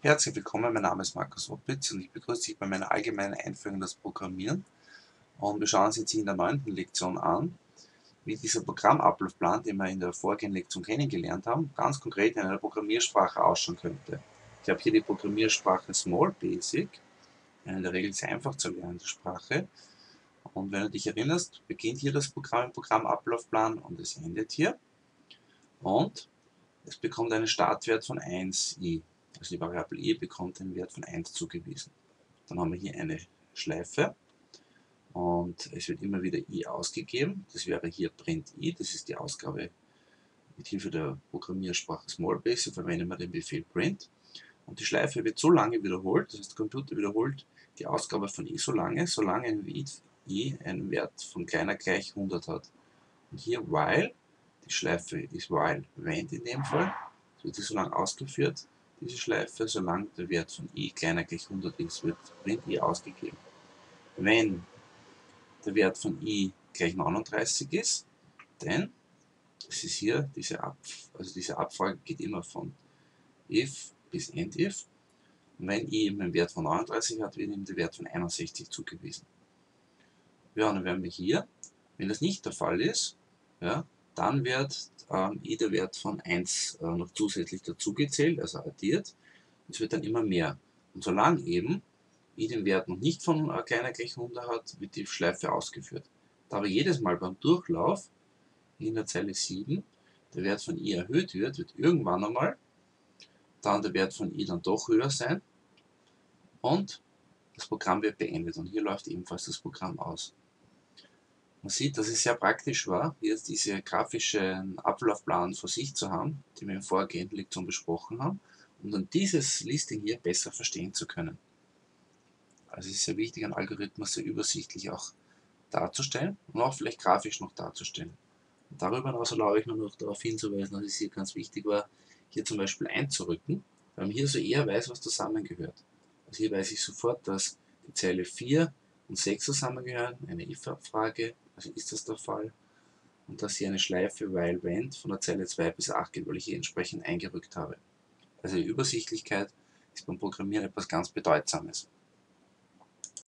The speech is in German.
Herzlich willkommen, mein Name ist Markus Oppitz und ich begrüße dich bei meiner allgemeinen Einführung in das Programmieren. Und wir schauen uns jetzt in der neunten Lektion an, wie dieser Programmablaufplan, den wir in der vorgehenden Lektion kennengelernt haben, ganz konkret in einer Programmiersprache ausschauen könnte. Ich habe hier die Programmiersprache Small Basic, eine in der Regel sehr einfach zu lernende Sprache. Und wenn du dich erinnerst, beginnt hier das Programm im Programmablaufplan und es endet hier. Und es bekommt einen Startwert von 1i. Also die Variable i bekommt einen Wert von 1 zugewiesen. Dann haben wir hier eine Schleife und es wird immer wieder i ausgegeben. Das wäre hier print i, das ist die Ausgabe mit Hilfe der Programmiersprache Smallbase, verwenden wir den Befehl print. Und die Schleife wird so lange wiederholt, das heißt der Computer wiederholt die Ausgabe von i so lange, solange i einen Wert von kleiner gleich 100 hat. Und hier while, die Schleife ist while went in dem Fall, das wird so lange ausgeführt, diese Schleife, solange der Wert von i kleiner gleich 100 ist, wird print i ausgegeben. Wenn der Wert von i gleich 39 ist, denn das ist hier diese, Ab, also diese Abfrage geht immer von if bis end if. Und wenn i einen Wert von 39 hat, wird ihm der Wert von 61 zugewiesen. Ja, dann werden wir hier, wenn das nicht der Fall ist, ja, dann wird ähm, jeder Wert von 1 äh, noch zusätzlich dazugezählt, also addiert. Es wird dann immer mehr. Und solange eben i den Wert noch nicht von äh, kleiner gleich 100 hat, wird die Schleife ausgeführt. Da aber jedes Mal beim Durchlauf in der Zeile 7 der Wert von i erhöht wird, wird irgendwann einmal dann der Wert von i dann doch höher sein und das Programm wird beendet. Und hier läuft ebenfalls das Programm aus. Man sieht, dass es sehr praktisch war, hier diese grafischen Ablaufplan vor sich zu haben, die wir im vorgehenden Lektion besprochen haben, um dann dieses Listing hier besser verstehen zu können. Also es ist sehr wichtig, einen Algorithmus sehr übersichtlich auch darzustellen und auch vielleicht grafisch noch darzustellen. Und darüber hinaus erlaube ich mir noch darauf hinzuweisen, dass es hier ganz wichtig war, hier zum Beispiel einzurücken, weil man hier so eher weiß, was zusammengehört. Also hier weiß ich sofort, dass die Zeile 4 und 6 zusammengehören, eine if-Abfrage, also ist das der Fall. Und dass hier eine Schleife while went von der Zeile 2 bis 8 geht, weil ich hier entsprechend eingerückt habe. Also die Übersichtlichkeit ist beim Programmieren etwas ganz Bedeutsames.